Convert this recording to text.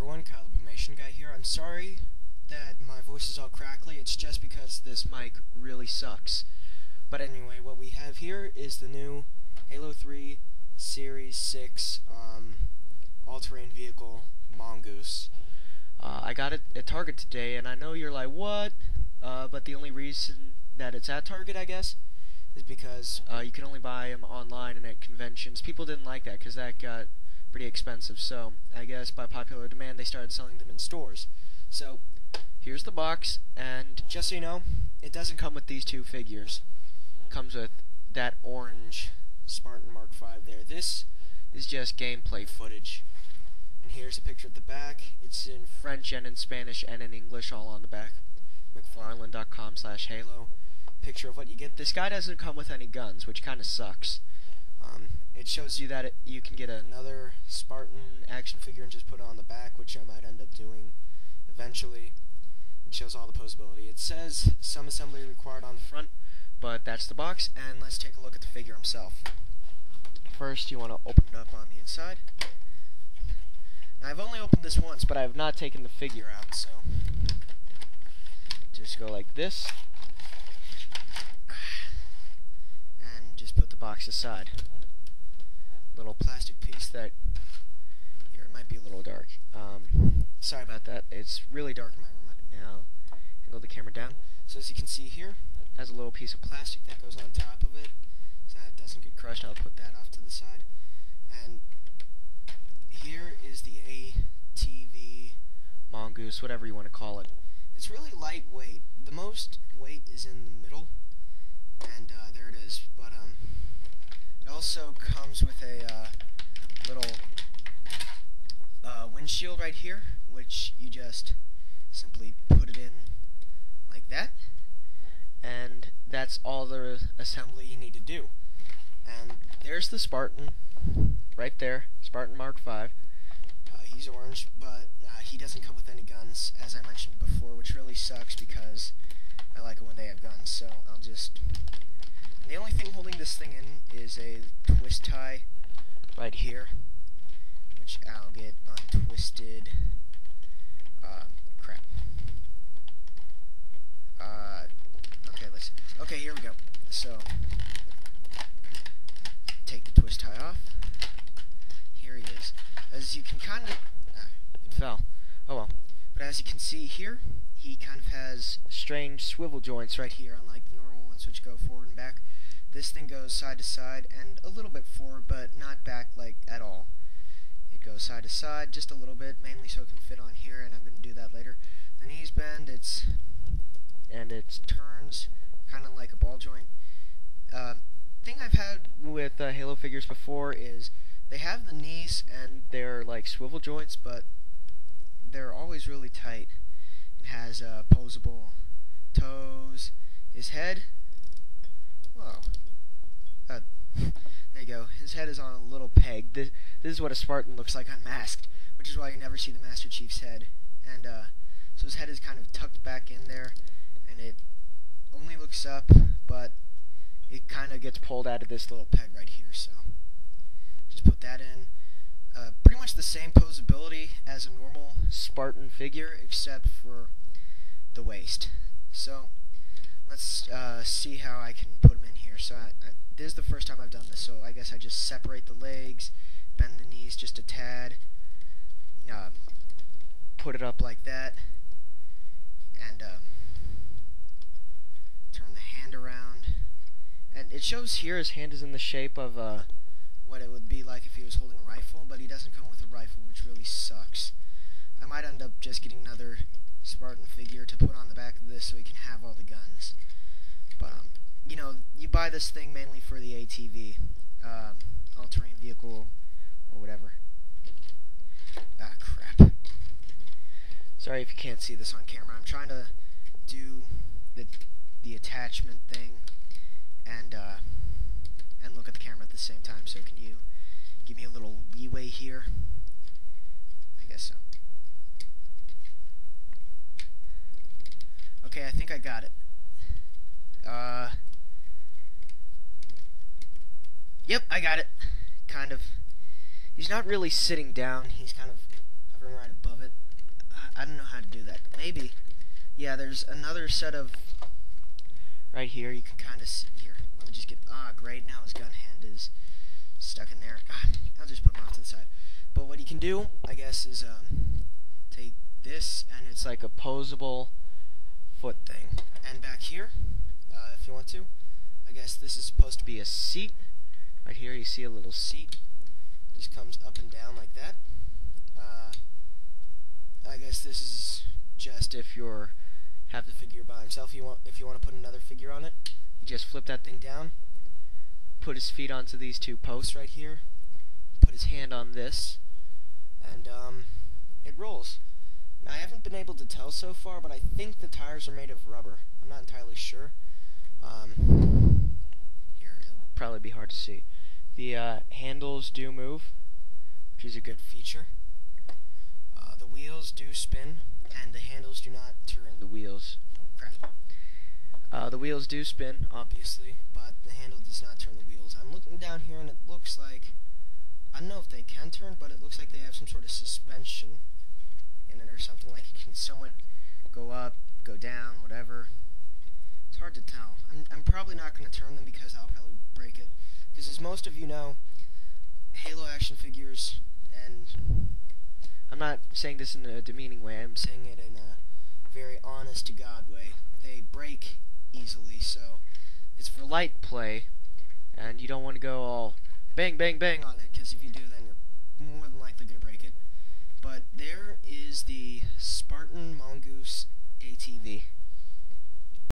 everyone, Kyle the Boomation guy here. I'm sorry that my voice is all crackly. It's just because this mic really sucks. But anyway, what we have here is the new Halo 3 Series 6 um, all-terrain vehicle Mongoose. Uh, I got it at Target today, and I know you're like, what? Uh, but the only reason that it's at Target, I guess, is because uh, you can only buy them online and at conventions. People didn't like that because that got pretty expensive. So I guess by popular demand, they started selling them in stores. So here's the box, and just so you know, it doesn't come with these two figures. It comes with that orange Spartan Mark V there. This is just gameplay footage. And here's a picture at the back. It's in French and in Spanish and in English all on the back. McFarlane.com slash Halo. Picture of what you get. This guy doesn't come with any guns, which kind of sucks. Um, it shows you that it, you can get another Spartan action figure and just put it on the back, which I might end up doing eventually. It shows all the posability. It says some assembly required on the front, but that's the box, and let's take a look at the figure himself. First, you want to open it up on the inside. Now, I've only opened this once, but I have not taken the figure out, so just go like this, and just put the box aside. Little plastic piece that, here, it might be a little dark. Um, sorry about that. It's really dark in my room now. Angle the camera down. So as you can see here, has a little piece of plastic that goes on top of it, so that it doesn't get crushed. I'll put that off to the side. And here is the ATV mongoose, whatever you want to call it. It's really lightweight. The most weight is in the middle, and uh, there it is. But um, also comes with a uh, little uh, windshield right here, which you just simply put it in like that, and that's all the assembly you need to do. And there's the Spartan, right there, Spartan Mark V. Uh, he's orange, but uh, he doesn't come with any guns, as I mentioned before, which really sucks because I like it when they have guns. So I'll just. The only thing holding this thing in is a twist tie right here, which I'll get untwisted. Uh, crap. Uh, okay, listen. Okay, here we go. So, take the twist tie off. Here he is. As you can kind of... Ah, it fell. Oh well. But as you can see here, he kind of has strange swivel joints right here, unlike ones which go forward and back. This thing goes side to side and a little bit forward, but not back like at all. It goes side to side just a little bit, mainly so it can fit on here, and I'm going to do that later. The knees bend, it's and it turns kind of like a ball joint. Uh, thing I've had with uh, Halo figures before is they have the knees and they're like swivel joints, but they're always really tight. It has uh, posable toes. His head, whoa, uh, there you go. His head is on a little peg. This, this is what a Spartan looks like unmasked, which is why you never see the Master Chief's head. And uh, so his head is kind of tucked back in there, and it only looks up, but it kind of gets pulled out of this little peg right here. So just put that in. Uh, pretty much the same posability as a normal Spartan figure, except for the waist. So let's uh, see how I can put them in here. So I, I, this is the first time I've done this, so I guess I just separate the legs, bend the knees just a tad, uh, put it up like that, and uh, turn the hand around. And it shows here his hand is in the shape of uh, what it would be like if he was holding a rifle, but he doesn't come with a rifle, which really sucks. I might end up just getting another Spartan figure to put on the back of this so he can have all the guns. But, um, you know, you buy this thing mainly for the ATV, uh, all-terrain vehicle, or whatever. Ah, crap. Sorry if you can't see this on camera. I'm trying to do the the attachment thing and uh, and look at the camera at the same time. So can you give me a little leeway here? I guess so. Okay, I think I got it. Uh, yep, I got it. Kind of. He's not really sitting down. He's kind of hovering right above it. I don't know how to do that. Maybe. Yeah, there's another set of right here. You can kind of see here. Let me just get ah great. Now his gun hand is stuck in there. Ah, I'll just put him off to the side. But what you can do, I guess, is um, take this and it's like a posable foot thing. And back here, uh, if you want to, I guess this is supposed to be a seat. Right here, you see a little seat. Just comes up and down like that. Uh, I guess this is just if you're have the figure by himself. You want if you want to put another figure on it, you just flip that thing down, put his feet onto these two posts right here, put his hand on this, and um, it rolls. Now, I haven't been able to tell so far, but I think the tires are made of rubber. I'm not entirely sure. Um, here, it'll probably be hard to see. The uh, handles do move, which is a good feature. Uh, the wheels do spin, and the handles do not turn the wheels. Oh, crap. Uh, the wheels do spin, obviously, but the handle does not turn the wheels. I'm looking down here, and it looks like... I don't know if they can turn, but it looks like they have some sort of suspension in it or something. Like it can somewhat go up, go down, whatever. It's hard to tell. I'm, I'm probably not going to turn them because I'll probably break it. Because as most of you know, Halo action figures, and I'm not saying this in a demeaning way, I'm saying it in a very honest to God way. They break easily, so it's for light play, and you don't want to go all bang, bang, bang on it, because if you do, then you're more than likely going to break it. But there is the Spartan Mongoose ATV.